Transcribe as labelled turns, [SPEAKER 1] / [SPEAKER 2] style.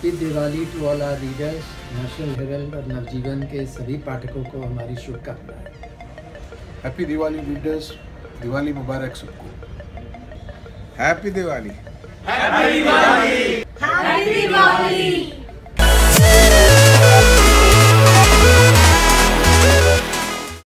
[SPEAKER 1] Happy Diwali to all our readers National Herald और नवजीवन के सभी पाठकों को हमारी शुभकामनाएँ।
[SPEAKER 2] हैप्पी दिवाली रीडर्स दिवाली मुबारक सबको।
[SPEAKER 3] Happy Diwali
[SPEAKER 4] happy Diwali